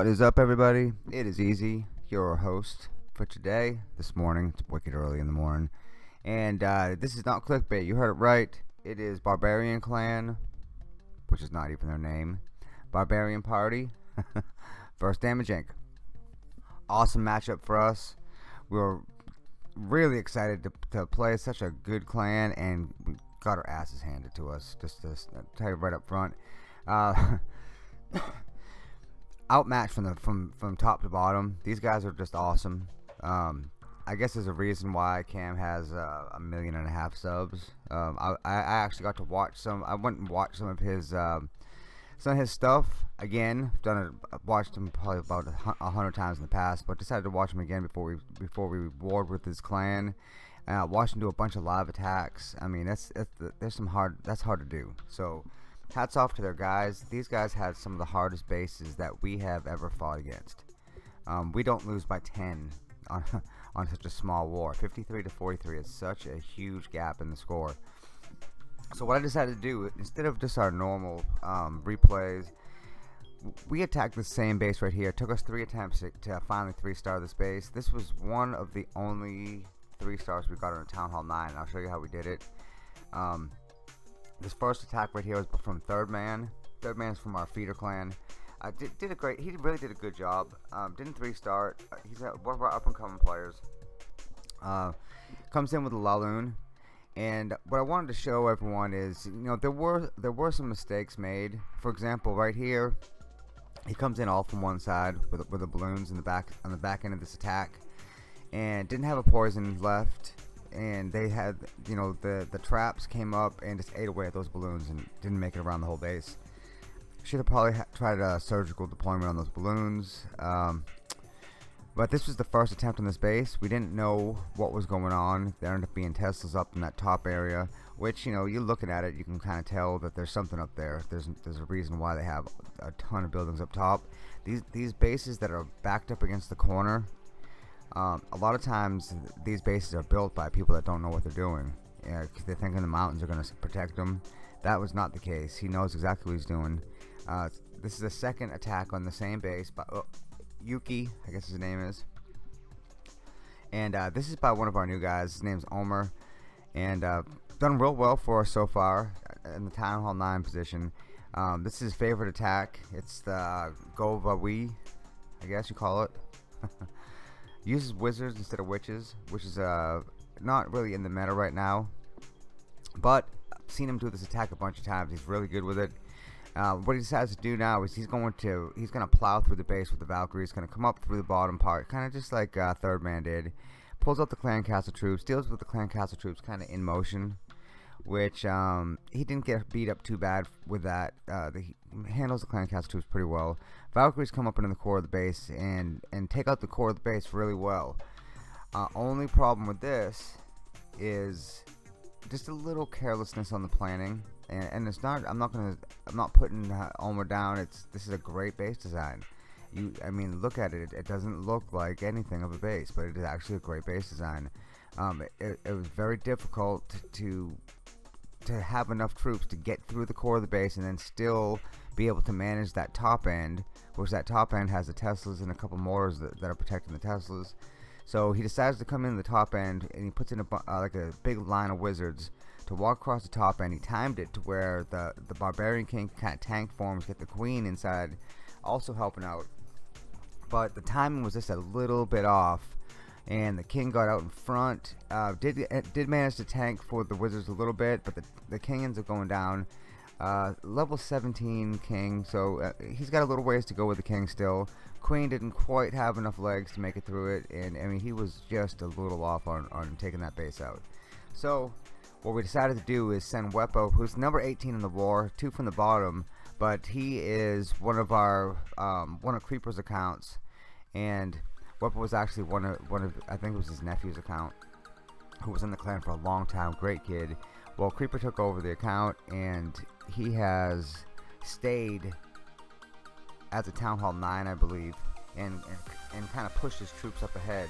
What is up, everybody? It is EZE, your host for today, this morning. It's wicked early in the morning. And uh, this is not clickbait. You heard it right. It is Barbarian Clan, which is not even their name. Barbarian Party versus Damage Inc. Awesome matchup for us. We were really excited to, to play such a good clan, and we got our asses handed to us. Just to tell you right up front. Uh, outmatched from the from from top to bottom. These guys are just awesome. Um, I guess there's a reason why Cam has uh, a million and a half subs. Um, I, I actually got to watch some. I went and watched some of his um, some of his stuff again. Done it, watched him probably about a hundred times in the past, but decided to watch him again before we before we warred with his clan. Uh, watched him do a bunch of live attacks. I mean, that's, that's there's some hard. That's hard to do. So hats off to their guys. These guys had some of the hardest bases that we have ever fought against. Um, we don't lose by 10 on, on such a small war. 53 to 43 is such a huge gap in the score. So what I decided to do, instead of just our normal um, replays, we attacked the same base right here. It took us three attempts to, to finally three-star this base. This was one of the only three stars we got on a Town Hall 9. I'll show you how we did it. Um, this first attack right here was from Third Man. Third Man's from our feeder clan. Uh, did, did a great, he really did a good job. Um, didn't three star. Uh, he's one of our up and coming players. Uh, comes in with a Laloon. And what I wanted to show everyone is, you know, there were there were some mistakes made. For example, right here, he comes in all from one side with with the balloons in the back on the back end of this attack, and didn't have a poison left and they had you know the the traps came up and just ate away at those balloons and didn't make it around the whole base. Should have probably tried a surgical deployment on those balloons um, but this was the first attempt on this base. We didn't know what was going on. There ended up being Teslas up in that top area which you know you're looking at it you can kind of tell that there's something up there. There's there's a reason why they have a ton of buildings up top. These these bases that are backed up against the corner um, a lot of times these bases are built by people that don't know what they're doing. Yeah, cause they're thinking the mountains are going to protect them. That was not the case. He knows exactly what he's doing. Uh, this is the second attack on the same base by oh, Yuki, I guess his name is. And uh, this is by one of our new guys. His name's Omer. And uh, done real well for us so far uh, in the Town Hall 9 position. Um, this is his favorite attack. It's the Gova I guess you call it. uses wizards instead of witches, which is uh, not really in the meta right now. But I've seen him do this attack a bunch of times. He's really good with it. Uh, what he decides to do now is he's going to he's going to plow through the base with the Valkyrie. He's going to come up through the bottom part, kind of just like uh, Third Man did. Pulls out the Clan Castle troops, deals with the Clan Castle troops kind of in motion, which um, he didn't get beat up too bad with that. Uh, the, he handles the Clan Castle troops pretty well. Valkyries come up into the core of the base and, and take out the core of the base really well. Uh, only problem with this is just a little carelessness on the planning. And, and it's not, I'm not gonna, I'm not putting uh, Omer down. It's, this is a great base design. You, I mean, look at it. It doesn't look like anything of a base, but it is actually a great base design. Um, it, it was very difficult to to have enough troops to get through the core of the base and then still be able to manage that top end, which that top end has the Teslas and a couple mortars that, that are protecting the Teslas. So he decides to come in the top end and he puts in a uh, like a big line of wizards to walk across the top end. He timed it to where the the barbarian king kind of tank forms, get the queen inside, also helping out. But the timing was just a little bit off, and the king got out in front. Uh, did did manage to tank for the wizards a little bit, but the the king ends up going down. Uh, level 17 king, so uh, he's got a little ways to go with the king still. Queen didn't quite have enough legs to make it through it, and I mean he was just a little off on, on taking that base out. So what we decided to do is send Wepo, who's number 18 in the war, two from the bottom, but he is one of our um, one of Creeper's accounts, and Wepo was actually one of one of I think it was his nephew's account, who was in the clan for a long time, great kid. Well, Creeper took over the account, and he has stayed at the Town Hall 9, I believe, and, and, and kind of pushed his troops up ahead.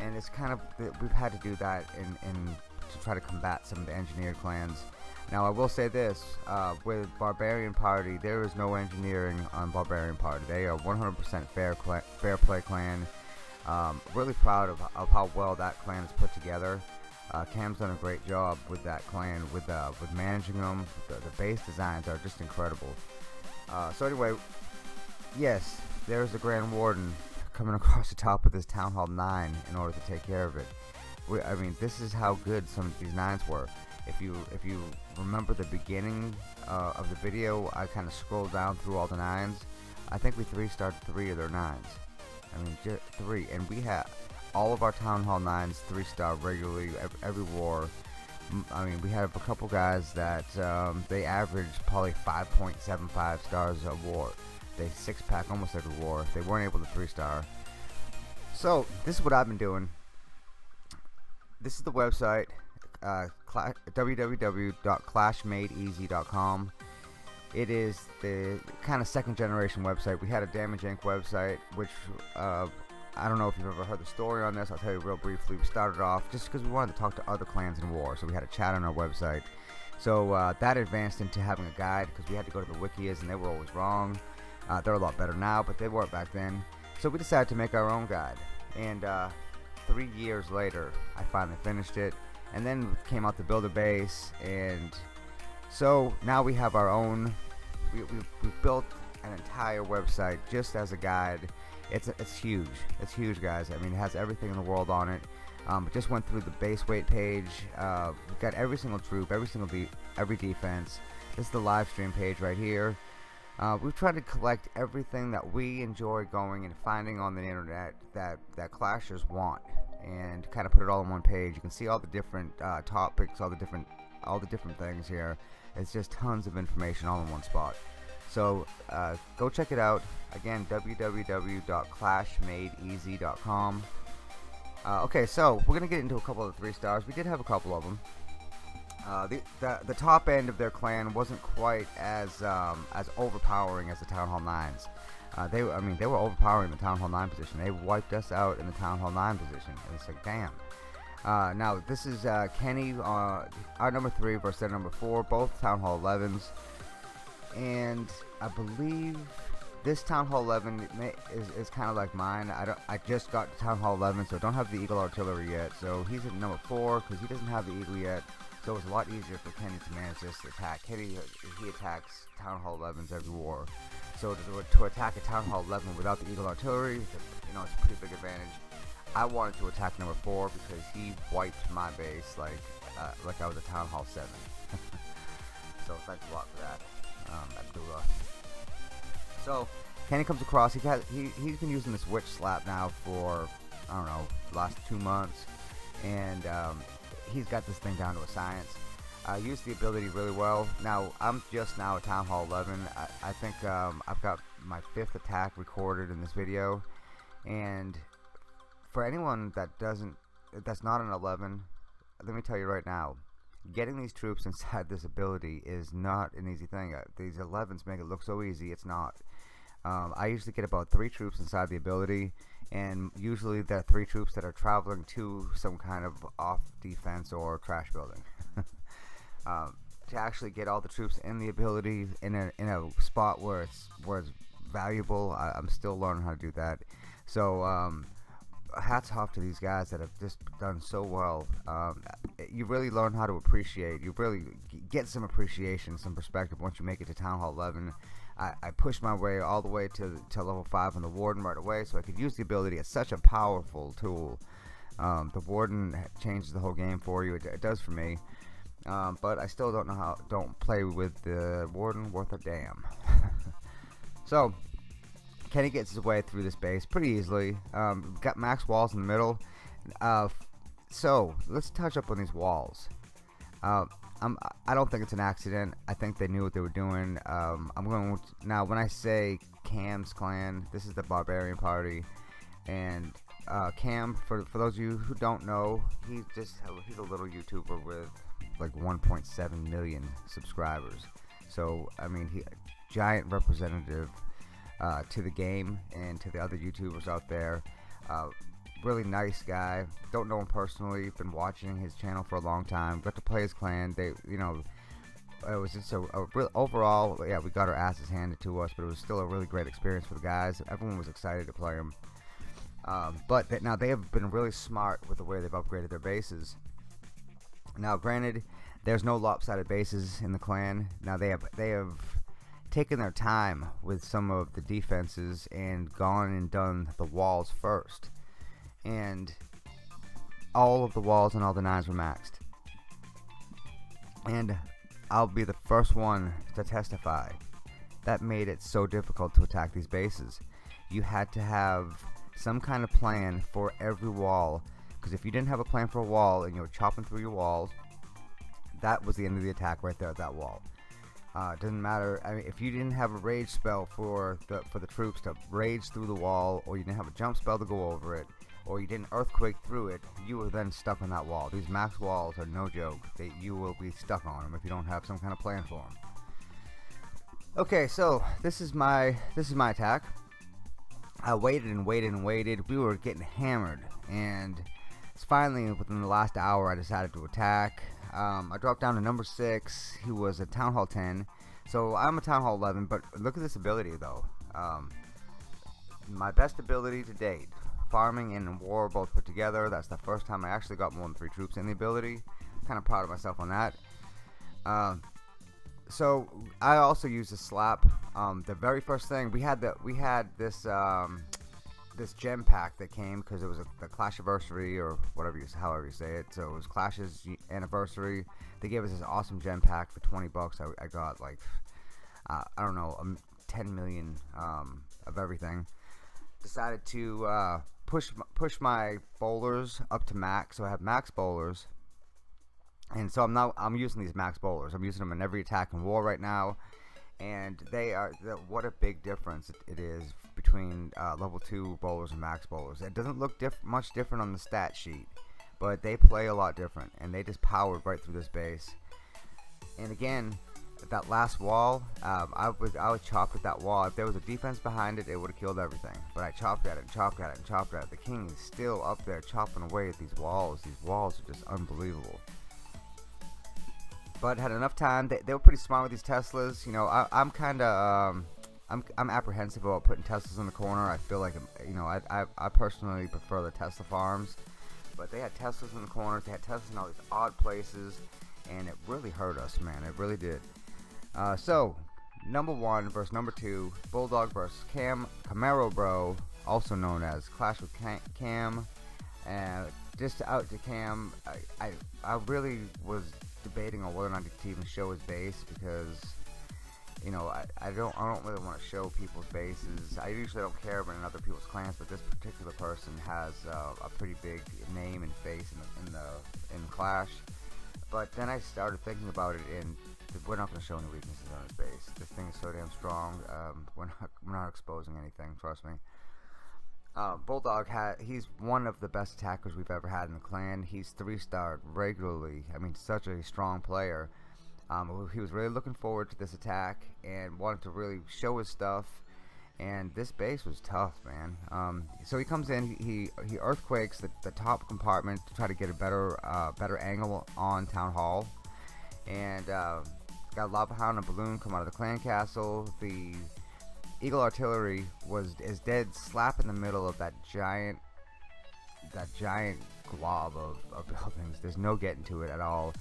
and it's kind of we've had to do that in, in to try to combat some of the engineered clans. Now I will say this, uh, with Barbarian Party, there is no engineering on Barbarian Party. They are 100% fair fair play clan. Um, really proud of, of how well that clan is put together. Uh, Cam's done a great job with that clan, with uh, with managing them. The, the, base designs are just incredible. Uh, so anyway, yes, there's the Grand Warden coming across the top of this Town Hall 9 in order to take care of it. We, I mean, this is how good some of these nines were. If you if you remember the beginning uh, of the video, I kind of scrolled down through all the nines. I think we three starred three of their nines. I mean, just three, and we had all of our Town Hall nines three star regularly every, every war. I mean, we had a couple guys that um, they averaged probably 5.75 stars a war. They six pack almost every war. They weren't able to three star. So this is what I've been doing. This is the website, uh, www.clashmadeeasy.com. It is the kind of second generation website. We had a Damage Inc. website, which uh, I don't know if you've ever heard the story on this. I'll tell you real briefly. We started off just because we wanted to talk to other clans in war, so we had a chat on our website. So uh, that advanced into having a guide because we had to go to the wikis and they were always wrong. Uh, they're a lot better now, but they weren't back then. So we decided to make our own guide. And uh, three years later, I finally finished it. And then came out the builder base. And so now we have our own. We, we, we built an entire website just as a guide. It's, it's huge. It's huge, guys. I mean, it has everything in the world on it. Um, just went through the base weight page. Uh, we've got every single troop, every single de every defense. This is the live stream page right here. Uh, we've tried to collect everything that we enjoy going and finding on the internet that, that clashers want and kind of put it all on one page. You can see all the different uh, topics, all the different all the different things here. It's just tons of information all in one spot. So uh, go check it out. Again, www.clashmadeeasy.com. Uh, okay, so we're gonna get into a couple of the three stars. We did have a couple of them. Uh, the, the, the top end of their clan wasn't quite as um, as overpowering as the Town Hall Nines. Uh, they, I mean, they were overpowering the Town Hall Nine position. They wiped us out in the Town Hall Nine position. And it's like, damn. Uh, now this is uh, Kenny, uh, our number three versus number four, both Town Hall 11s, and I believe this Town Hall 11 is, is kind of like mine. I don't, I just got Town Hall 11, so don't have the Eagle Artillery yet. So he's at number four because he doesn't have the Eagle yet. So it's a lot easier for Kenny to manage this attack. Kenny, he attacks Town Hall 11s every war. So to, to attack a Town Hall 11 without the Eagle Artillery, you know, it's a pretty big advantage. I wanted to attack number 4 because he wiped my base like uh, like I was a Town Hall 7. so thanks a lot for that, um, Abdullah. So, Kenny comes across, he has, he, he's been using this Witch Slap now for, I don't know, last two months. And um, he's got this thing down to a science. I use the ability really well. Now, I'm just now at Town Hall 11. I, I think um, I've got my fifth attack recorded in this video. And for anyone that doesn't, that's not an 11, let me tell you right now, getting these troops inside this ability is not an easy thing. Uh, these 11s make it look so easy, it's not. Um, I usually get about three troops inside the ability, and usually there are three troops that are traveling to some kind of off defense or trash building. um, to actually get all the troops in the ability in a in a spot where it's where it's valuable, I, am still learning how to do that. So um, hats off to these guys that have just done so well. Um, you really learn how to appreciate. You really get some appreciation, some perspective once you make it to Town Hall 11. I, I pushed my way all the way to, to level 5 on the Warden right away so I could use the ability. It's such a powerful tool. Um, the Warden changes the whole game for you. It, it does for me. Um, but I still don't know how, don't play with the Warden worth a damn. so, Kenny gets his way through this base pretty easily. Um, got max walls in the middle. Uh, so, let's touch up on these walls. Uh, I'm, I don't think it's an accident. I think they knew what they were doing. Um, I'm going to, now when I say Cam's clan, this is the Barbarian Party, and uh, Cam, for for those of you who don't know, he's just he's a little YouTuber with like 1.7 million subscribers. So I mean, he giant representative uh, to the game and to the other YouTubers out there. Uh, really nice guy. Don't know him personally. Been watching his channel for a long time. Got to play his clan. They, you know, it was just a, a real overall. Yeah, we got our asses handed to us, but it was still a really great experience for the guys. Everyone was excited to play him. Um, but now they have been really smart with the way they've upgraded their bases. Now, granted, there's no lopsided bases in the clan. Now they have they have taken their time with some of the defenses and gone and done the walls first. And all of the walls and all the nines were maxed. And I'll be the first one to testify. That made it so difficult to attack these bases. You had to have some kind of plan for every wall. Because if you didn't have a plan for a wall and you were chopping through your walls, that was the end of the attack right there at that wall. Uh, it doesn't matter. I mean, if you didn't have a rage spell for the for the troops to rage through the wall, or you didn't have a jump spell to go over it, or you didn't earthquake through it, you were then stuck on that wall. These max walls are no joke. They, you will be stuck on them if you don't have some kind of plan for them. Okay, so this is my this is my attack. I waited and waited and waited. We were getting hammered, and finally within the last hour I decided to attack. Um, I dropped down to number 6. He was a Town Hall 10. So I'm a Town Hall 11, but look at this ability though. Um, my best ability to date. Farming and war both put together. That's the first time I actually got more than three troops in the ability. Kind of proud of myself on that. Uh, so I also used a slap. Um, the very first thing we had that we had this um, this gem pack that came because it was a, the Clash anniversary or whatever you however you say it. So it was Clash's anniversary. They gave us this awesome gem pack for 20 bucks. I, I got like uh, I don't know um, 10 million um, of everything. Decided to uh, push push my bowlers up to max. So I have max bowlers. And so I'm now I'm using these max bowlers. I'm using them in every attack in war right now and they are what a big difference it is between uh, level 2 bowlers and max bowlers. It doesn't look diff much different on the stat sheet, but they play a lot different, and they just powered right through this base. And again, that last wall, um, I was I was chopped at that wall. If there was a defense behind it, it would have killed everything. But I chopped at it and chopped at it and chopped at it. The king is still up there chopping away at these walls. These walls are just unbelievable but had enough time. They, they were pretty smart with these Teslas. You know, I, am kind of um, I'm I'm apprehensive about putting Teslas in the corner. I feel like you know I, I I personally prefer the Tesla farms, but they had Teslas in the corners. They had Teslas in all these odd places, and it really hurt us, man. It really did. Uh, so number one versus number two, Bulldog versus Cam Camaro Bro, also known as Clash with Cam. And just out to Cam, I, I I really was debating on whether or not to even show his base because you know I, I don't I don't really want to show people's bases. I usually don't care about other people's clans, but this particular person has uh, a pretty big name and face in the in the in Clash. But then I started thinking about it, and we're not going to show any weaknesses on his base. This thing is so damn strong. Um, we're not we're not exposing anything. Trust me. Uh, Bulldog had he's one of the best attackers we've ever had in the clan. He's three star regularly. I mean, such a strong player. Um, he was really looking forward to this attack and wanted to really show his stuff. And this base was tough, man. Um, so he comes in, he he earthquakes the, the top compartment to try to get a better uh, better angle on Town Hall, and uh, got Lava Hound and a Balloon come out of the clan castle. The Eagle Artillery was is dead slap in the middle of that giant that giant glob of, of buildings. There's no getting to it at all.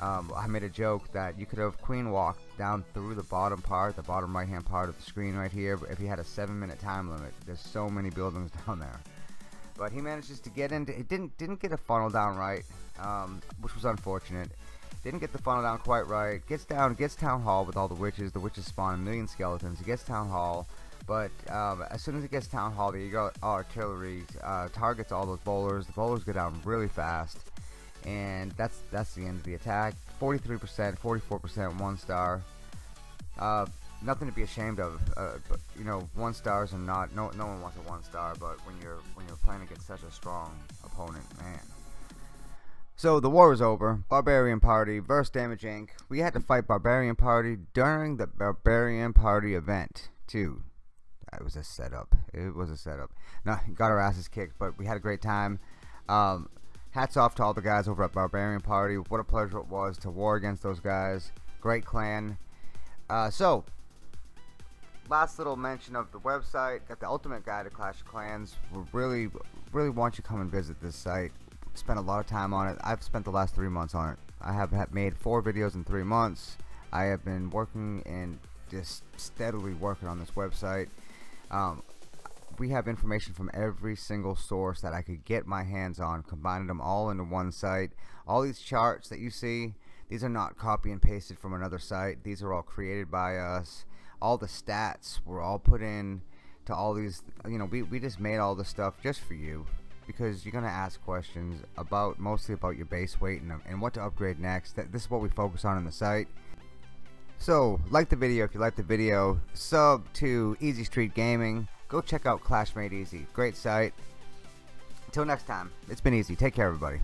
Um, I made a joke that you could have queen walked down through the bottom part, the bottom right hand part of the screen right here, if he had a seven minute time limit. There's so many buildings down there. But he manages to get into it didn't didn't get a funnel down right, um, which was unfortunate. Didn't get the funnel down quite right. Gets down, gets Town Hall with all the witches. The witches spawn a million skeletons. He gets Town Hall. But um, as soon as it gets Town Hall, the Artillery uh, targets all those bowlers. The bowlers go down really fast. And that's that's the end of the attack. 43%, 44%, one star. Uh, nothing to be ashamed of. Uh, but, you know, one stars are not. No, no one wants a one star. But when you're when you're playing against such a strong opponent, man, so the war was over. Barbarian Party versus Damage Inc. We had to fight Barbarian Party during the Barbarian Party event too. it was a setup. It was a setup. No, got our asses kicked, but we had a great time. Um, hats off to all the guys over at Barbarian Party. What a pleasure it was to war against those guys. Great clan. Uh, so, last little mention of the website. Got the ultimate guide to Clash of Clans. We really, really want you to come and visit this site. Spent a lot of time on it. I've spent the last three months on it. I have made four videos in three months. I have been working and just steadily working on this website. Um, we have information from every single source that I could get my hands on, combining them all into one site. All these charts that you see, these are not copy and pasted from another site. These are all created by us. All the stats were all put in to all these, you know, we, we just made all this stuff just for you because you're going to ask questions about mostly about your base weight and, and what to upgrade next. That, This is what we focus on in the site. So, like the video if you like the video, sub to EZE Street Gaming, go check out Clash Made Easy, great site. Until next time, it's been easy. Take care, everybody.